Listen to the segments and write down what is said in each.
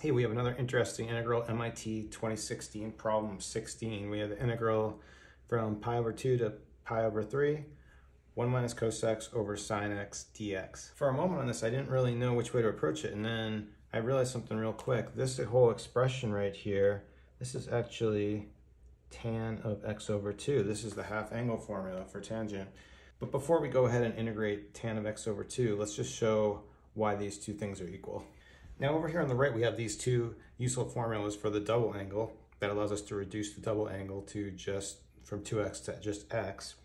Hey, we have another interesting integral, MIT 2016, problem 16. We have the integral from pi over 2 to pi over 3, 1 minus cos x over sine x dx. For a moment on this, I didn't really know which way to approach it, and then I realized something real quick. This whole expression right here, this is actually tan of x over 2. This is the half angle formula for tangent. But before we go ahead and integrate tan of x over 2, let's just show why these two things are equal. Now over here on the right, we have these two useful formulas for the double angle that allows us to reduce the double angle to just from 2x to just x.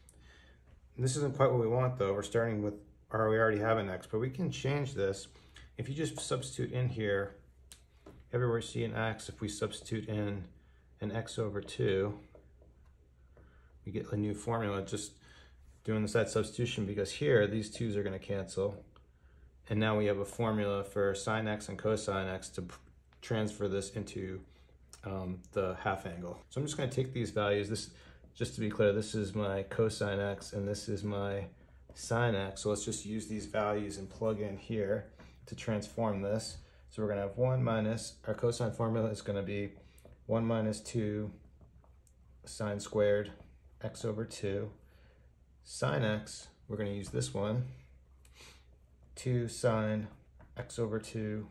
And this isn't quite what we want though. We're starting with, or we already have an x, but we can change this. If you just substitute in here, everywhere you see an x, if we substitute in an x over 2, we get a new formula just doing this side substitution because here these twos are going to cancel and now we have a formula for sine x and cosine x to transfer this into um, the half angle. So I'm just going to take these values. This, just to be clear, this is my cosine x and this is my sine x. So let's just use these values and plug in here to transform this. So we're going to have 1 minus, our cosine formula is going to be 1 minus 2 sine squared x over 2. Sine x, we're going to use this one, 2 sine x over 2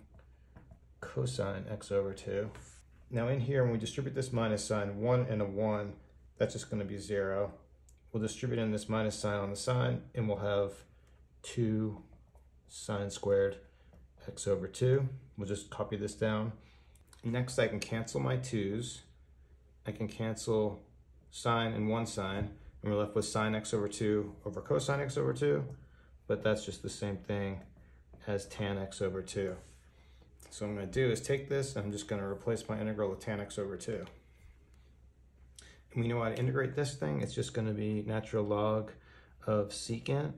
cosine x over 2. Now in here, when we distribute this minus sign, 1 and a 1, that's just going to be 0. We'll distribute in this minus sign on the sign, and we'll have 2 sine squared x over 2. We'll just copy this down. Next, I can cancel my 2's. I can cancel sine and 1 sine, and we're left with sine x over 2 over cosine x over 2 but that's just the same thing as tan x over 2. So I'm going to do is take this, and I'm just going to replace my integral with tan x over 2. And we know how to integrate this thing. It's just going to be natural log of secant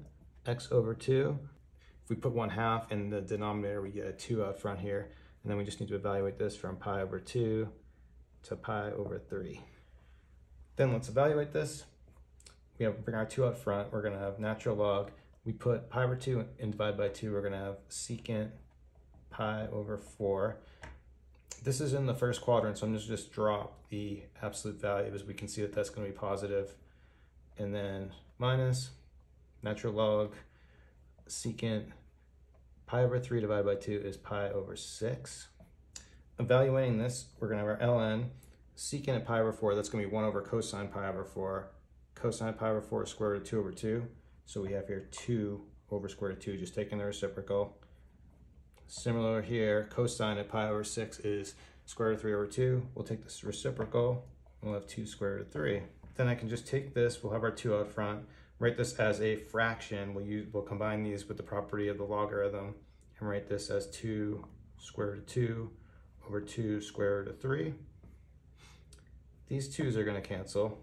x over 2. If we put 1 half in the denominator, we get a 2 out front here. And then we just need to evaluate this from pi over 2 to pi over 3. Then let's evaluate this. We have bring our 2 out front. We're going to have natural log we put pi over 2 and divide by 2, we're going to have secant pi over 4. This is in the first quadrant, so I'm just just drop the absolute value as we can see that that's going to be positive. And then minus natural log secant pi over 3 divided by 2 is pi over 6. Evaluating this, we're going to have our ln secant at pi over 4, that's going to be 1 over cosine pi over 4. Cosine pi over 4 is square root of 2 over 2. So we have here 2 over square root of 2, just taking the reciprocal. Similar here, cosine of pi over 6 is square root of 3 over 2. We'll take this reciprocal, we'll have 2 square root of 3. Then I can just take this, we'll have our 2 out front, write this as a fraction. We'll, use, we'll combine these with the property of the logarithm and write this as 2 square root of 2 over 2 square root of 3. These 2's are going to cancel.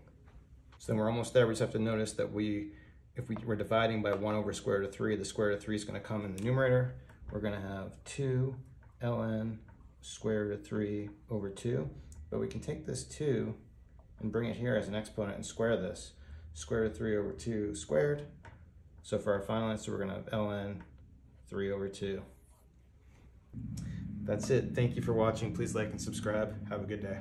So then we're almost there. We just have to notice that we if we were dividing by 1 over square root of 3, the square root of 3 is going to come in the numerator. We're going to have 2 ln square root of 3 over 2. But we can take this 2 and bring it here as an exponent and square this. Square root of 3 over 2 squared. So for our final answer, we're going to have ln 3 over 2. That's it. Thank you for watching. Please like and subscribe. Have a good day.